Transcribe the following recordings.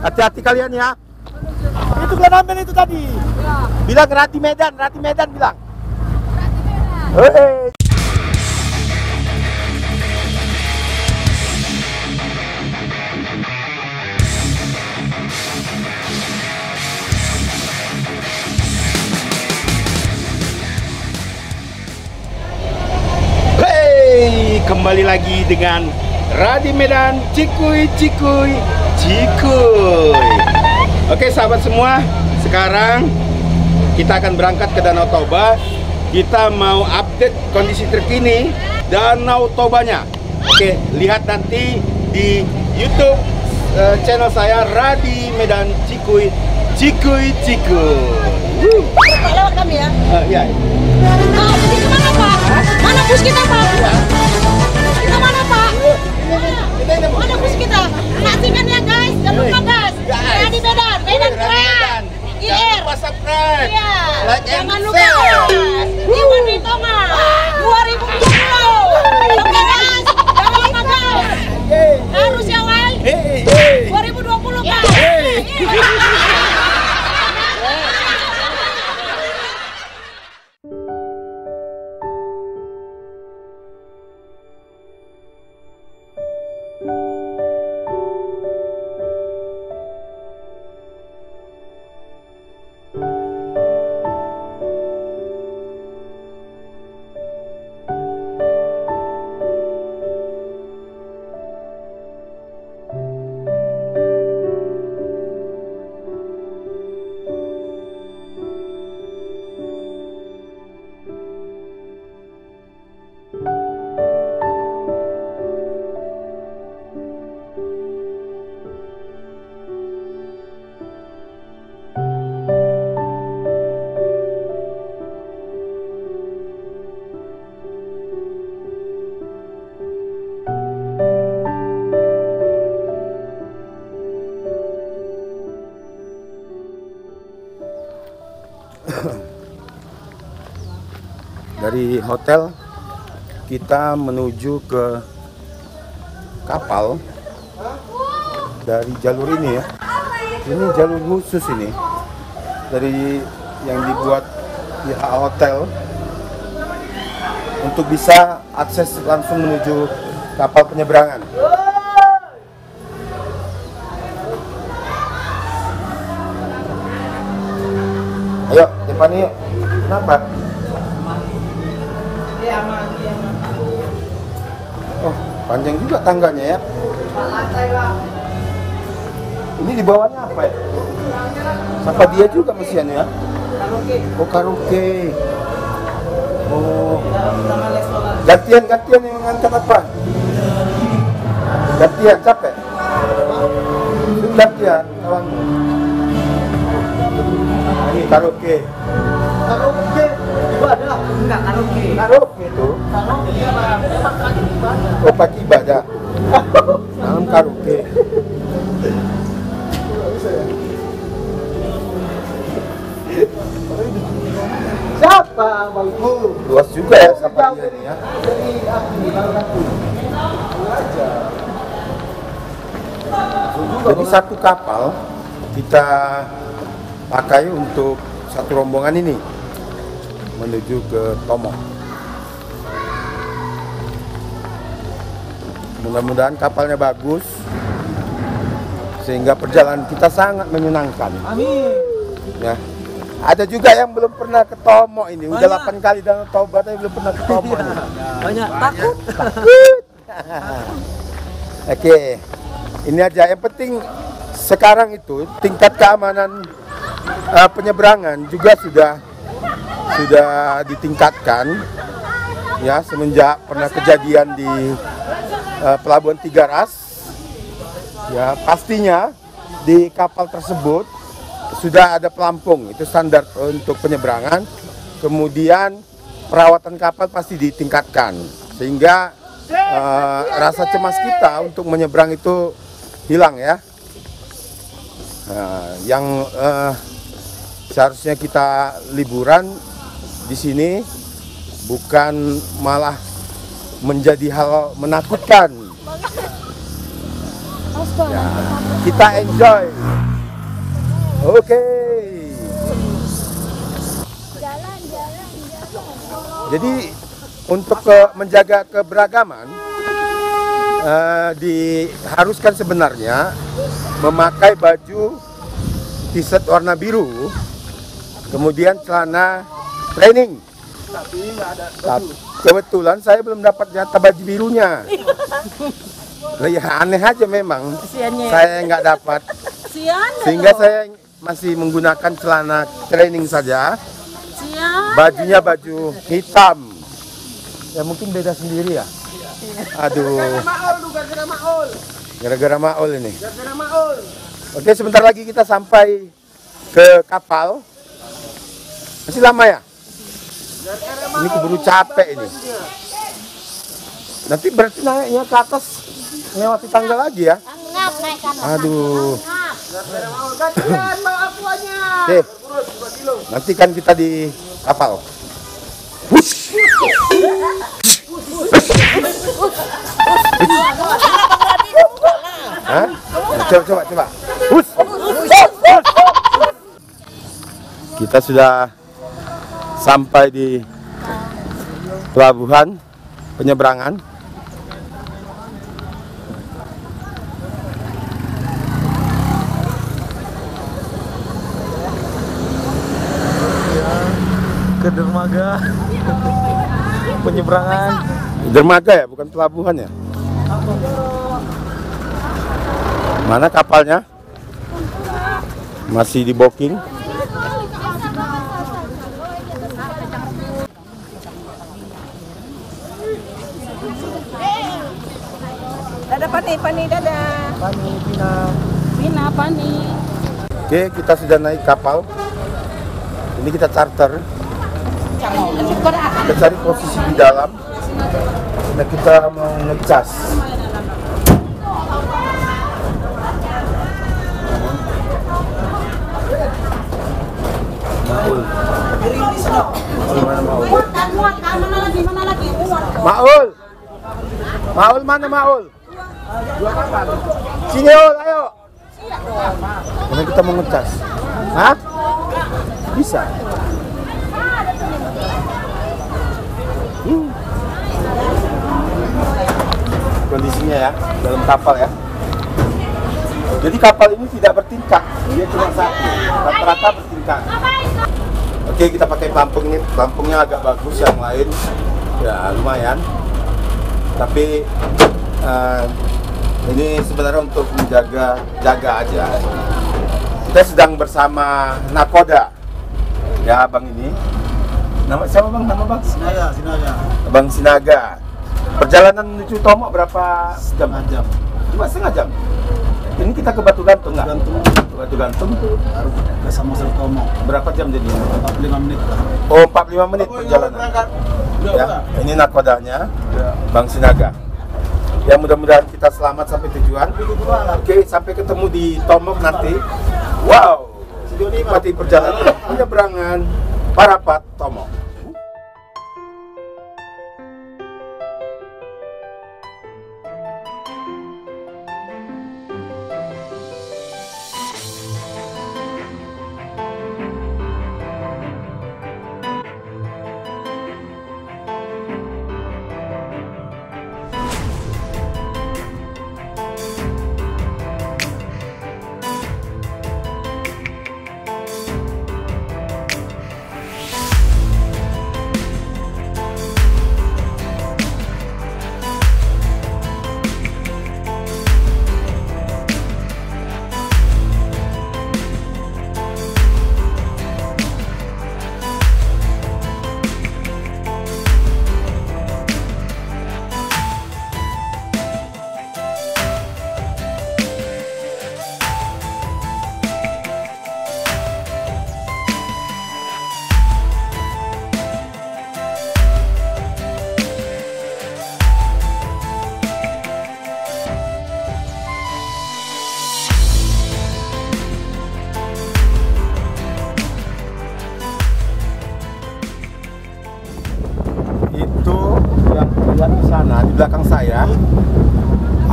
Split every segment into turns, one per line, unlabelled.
Hati-hati kalian ya.
Itu kalian ambil itu tadi.
Bilang Rati Medan, Rati Medan bilang. Hei. Hey, kembali lagi dengan Radi Medan Cikuy Cikuy Cikuy. Oke sahabat semua, sekarang kita akan berangkat ke Danau Toba. Kita mau update kondisi terkini Danau Tobanya. Oke, lihat nanti di YouTube eh, channel saya Radi Medan Cikuy Cikuy Cikuy. Wuh.
Pak lewat kami ya.
Eh, ya.
Nah, mana Pak? Mana bus kita Pak? Kita tugas berani medan medan keren
Jangan
iya.
Iya. lupa.
Iya.
like, and.
Jangan lupa, Iwan Witonga,
2000 Dari hotel kita menuju ke kapal dari jalur ini ya. Ini jalur khusus ini dari yang dibuat pihak hotel untuk bisa akses langsung menuju kapal penyeberangan. Ayo, depan yuk. Kenapa? Panjang juga tangganya ya. Ini di bawahnya apa ya? Apa dia juga mesinnya ya? Oh, karaoke. Oh. Gantian, gantian yang ngangkat apa? Gantian, capek? Itu gantian, kawanmu. Nah, ini karaoke. Karaoke ibadah.
Enggak karaoke.
Karaoke itu.
Karaoke memang kaki ibadah.
Oh, pagi ibadah. Malam karaoke.
Siapa bangku?
Luas juga ya sampai dia ini ya.
Dari aku.
Jadi satu kapal kita pakai untuk satu rombongan ini menuju ke Tomo. Mudah-mudahan kapalnya bagus sehingga perjalanan kita sangat menyenangkan.
Amin.
Ya. Ada juga yang belum pernah ke Tomo ini, udah
Banyak.
8 kali dan Toba tapi belum pernah ke Tomo. nih.
Banyak takut.
Oke, ini aja. Yang penting sekarang itu tingkat keamanan eh, penyeberangan juga sudah sudah ditingkatkan ya semenjak pernah kejadian di eh, Pelabuhan Tiga Ras. Ya pastinya di kapal tersebut sudah ada pelampung itu standar untuk penyeberangan. Kemudian perawatan kapal pasti ditingkatkan sehingga eh, rasa cemas kita untuk menyeberang itu hilang ya. Nah, yang eh, seharusnya kita liburan di sini bukan malah menjadi hal menakutkan. Ya, kita enjoy Oke. Jadi untuk ke- menjaga keberagaman eh, diharuskan sebenarnya memakai baju t-shirt warna biru, kemudian celana training. Tapi kebetulan saya belum dapat jatah baju birunya. Lah ya aneh aja memang.
Kesiannya.
Saya nggak dapat
Sian.
sehingga saya masih menggunakan celana training saja.
Sian.
Bajunya baju hitam. Ya mungkin beda sendiri ya. Aduh,
Maul tuh gara-gara maul.
gara-gara maul ini.
Gara-gara maul.
Oke, sebentar lagi kita sampai ke kapal. Masih lama ya? Ini keburu capek ini. Nanti berarti naiknya ke atas melewati tangga lagi ya? Aduh. Oke, nanti kan kita di kapal. Hah? Coba, coba, coba. Kita sudah sampai di pelabuhan penyeberangan.
Ke dermaga. Penyeberangan.
Dermaga ya, bukan pelabuhan ya? Mana kapalnya? Masih di booking.
Dadah Pani, dadah.
Pani, Pina.
Pina, Pani.
Oke, kita sudah naik kapal. Ini kita charter. Kita cari posisi di dalam. Nah, kita mau ngecas. Mana. Maul. Maul mana Maul? Sini Ul, ayo. Kita mau ngecas. Hah? Bisa. Hmm. Kondisinya ya dalam kapal ya. Jadi kapal ini tidak bertingkat, dia cuma satu. Rata-rata bertingkat. Oke kita pakai pelampung ini, pelampungnya agak bagus yang lain ya lumayan. Tapi eh, ini sebenarnya untuk menjaga jaga aja. Kita sedang bersama nakoda ya abang ini. Nama siapa bang? Nama bang?
Sinaga, Sinaga.
Bang Sinaga. Perjalanan menuju Tomok berapa jam?
Jam.
Cuma setengah jam. Ini kita ke Batu Gantung nggak?
Gantung
Batu Gantung
baru ke Samosir Tomo.
berapa jam jadi?
45 menit lah.
Oh 45 menit perjalanan. Ya, ini nakodanya Bang Sinaga. Ya mudah-mudahan kita selamat sampai tujuan. Oke, sampai ketemu di Tomok nanti. Wow, nikmati perjalanan penyeberangan Parapat Tomok.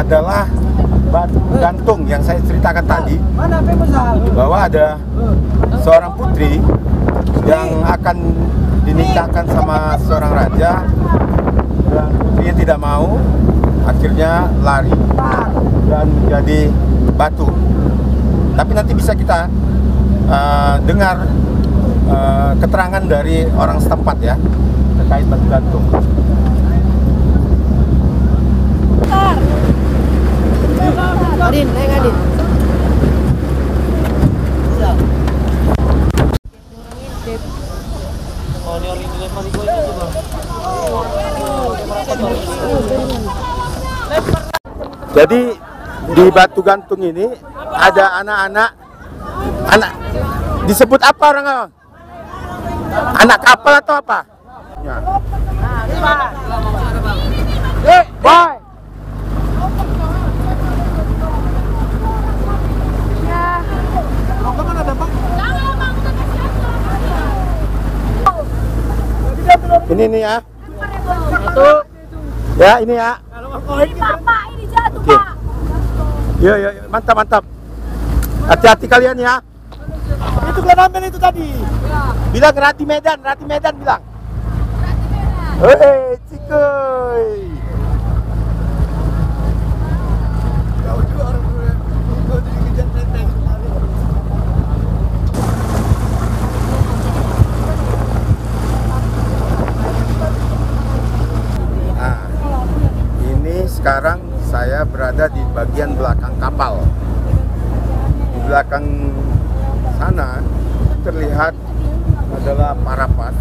Adalah batu gantung yang saya ceritakan tadi. Bahwa ada seorang putri yang akan dinikahkan sama seorang raja. Dan putrinya tidak mau akhirnya lari dan menjadi batu. Tapi nanti bisa kita uh, dengar uh, keterangan dari orang setempat ya terkait batu gantung
Adin, naik Adin.
Jadi di batu gantung ini ada anak-anak anak disebut apa orang anak kapal atau apa? Ya. Bye. Ini nih ya. Ya ini ya.
Ini Pak, ini jatuh
Oke.
Pak.
Iya iya iya. mantap mantap. Hati-hati kalian ya.
Itu ambil itu tadi.
Bilang Rati Medan, Rati Medan bilang. Hei, cikoy. Nah, ini sekarang saya berada di bagian belakang kapal. Di belakang sana terlihat adalah Parapat,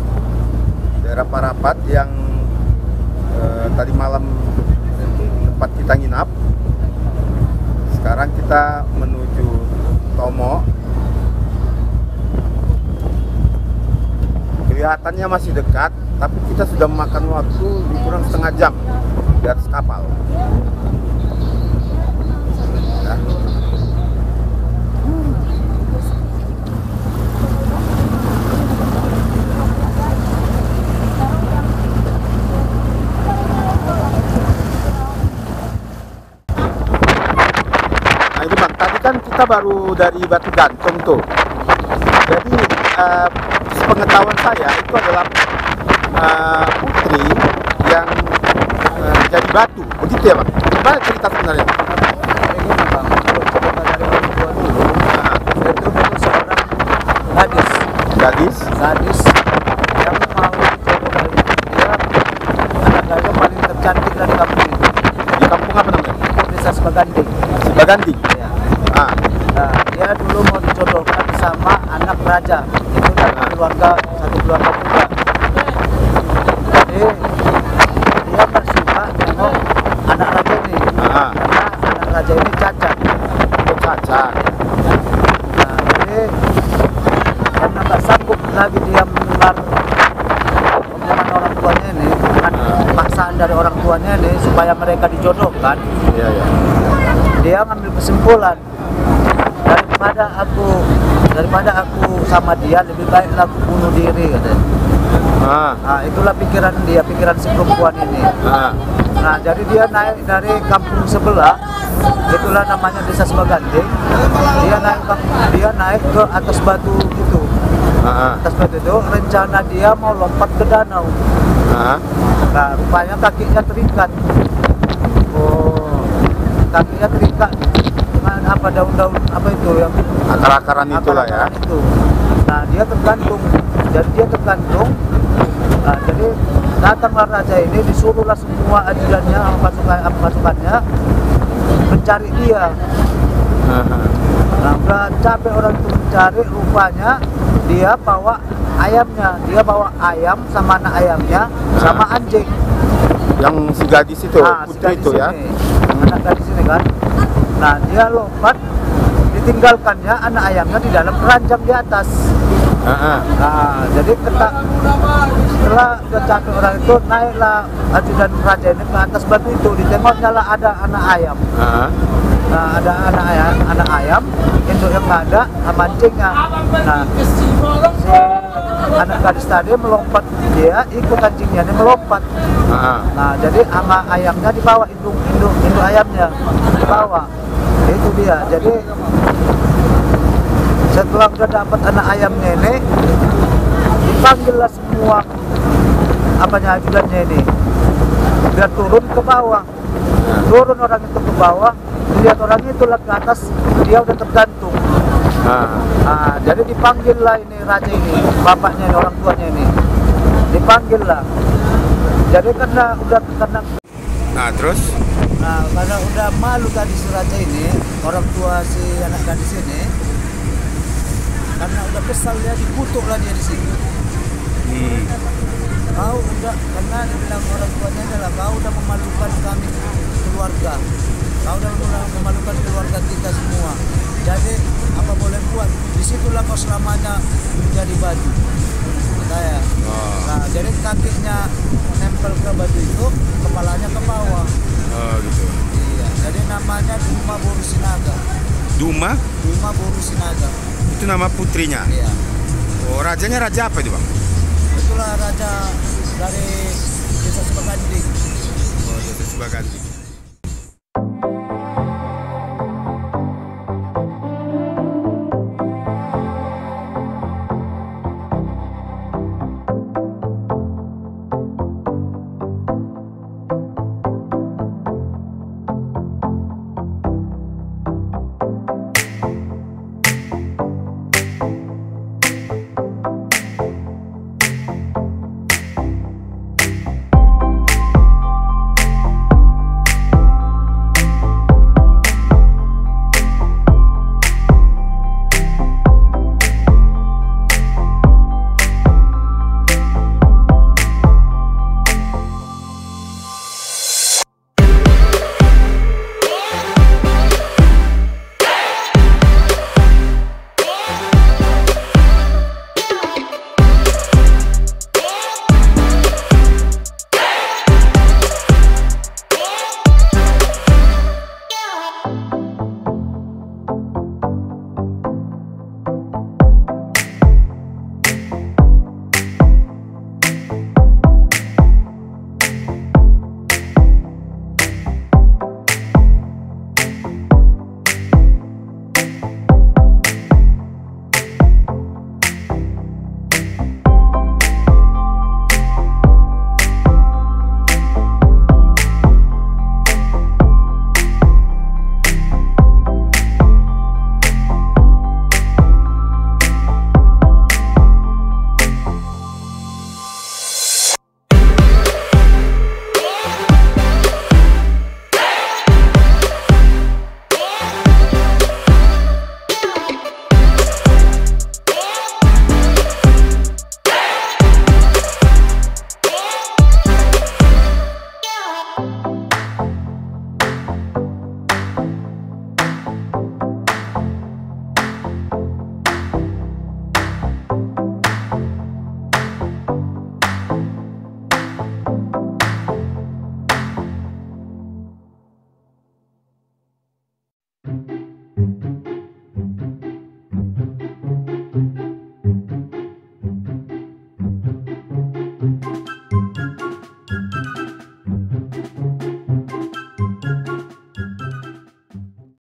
daerah Parapat yang eh, tadi malam tempat kita nginap. Sekarang kita menuju Tomo. Kelihatannya masih dekat, tapi kita sudah memakan waktu kurang setengah jam di atas kapal. Ya. Nah itu bang, tadi kan kita baru dari Batu Gantung tuh. Jadi eh, sepengetahuan saya itu adalah eh, putri batu, begitu ya bang? Gimana cerita sebenarnya?
Gadis,
gadis,
gadis yang mau dia anak gajah paling tercantik dari kampung ini,
di kampung apa namanya?
desa Sebaganding.
Sebagandi.
Ya.
Ah,
Nah, dia dulu mau dijodohkan sama anak raja, itu dari keluarga satu keluarga juga. Jadi dia nggak suka nengok anak raja ini,
ah,
karena anak raja ini cacat.
oh, cacat.
Nah, jadi karena nggak sanggup lagi dia mendengar omongan orang tuanya ini, dengan paksaan dari orang tuanya ini supaya mereka dijodohkan,
Iya ya.
dia ngambil kesimpulan daripada aku daripada aku sama dia lebih baik aku bunuh diri katanya.
Ah,
Nah, itulah pikiran dia, pikiran si perempuan ini.
ah,
Nah, jadi dia naik dari kampung sebelah, itulah namanya desa Sebaganti. Dia naik dia naik ke atas batu itu. Atas batu itu rencana dia mau lompat ke danau.
ah,
Nah, rupanya kakinya terikat. Oh, kakinya terikat dengan apa daun-daun apa itu yang
akar-akaran itulah ya.
itu. Nah, dia tergantung. Jadi dia tergantung. Nah, jadi datanglah raja ini disuruhlah semua ajudannya, pasukan pasukannya mencari dia.
Ah, ah.
Nah, udah capek orang itu mencari, rupanya dia bawa ayamnya. Dia bawa ayam sama anak ayamnya, sama anjing.
Yang si gadis itu,
Nah, si
putri
gadis
itu ya.
ini, Anak gadis ini kan. Nah, dia lompat, ditinggalkannya anak ayamnya di dalam keranjang di atas.
Ah, ah.
Nah, jadi ketak, setelah capek orang itu naiklah ajudan raja ini ke atas batu itu. Ditengoknya lah ada anak ayam.
Ah,
Nah, ada anak ayam, anak ayam, induk yang ada, sama anjingnya. Nah, si anak gadis tadi melompat dia ikut anjingnya ini melompat.
ah,
Nah, jadi sama ayamnya dibawa induk induk induk ayamnya dibawa. Itu dia jadi setelah udah dapat anak ayamnya ini dipanggillah semua apanya ajudannya ini biar turun ke bawah turun orang itu ke bawah lihat orang itu ke atas dia udah tergantung
Ah.
Nah, jadi dipanggil lah ini raja ini, bapaknya ini, orang tuanya ini. Dipanggil lah. Jadi karena udah karena
Nah, terus?
nah karena udah malu tadi si raja ini, orang tua si anak gadis ini, karena udah kesal dia dikutuk lah dia di situ.
Hmm.
Kau udah karena dibilang orang tuanya adalah kau udah memalukan kami keluarga. Kau udah mem- memalukan keluarga kita semua. Jadi apa boleh buat? Di situlah kau selamanya menjadi baju. Saya.
Oh,
Nah, jadi kakinya nempel ke baju itu, kepalanya ke bawah.
oh gitu.
Iya. Jadi namanya Duma Boru Sinaga.
Duma
Duma Boru Sinaga.
itu nama putrinya.
Iya.
Oh, rajanya raja apa itu, Bang?
Itulah raja dari desa Sebaganding.
Oh, Desa Sebaganti.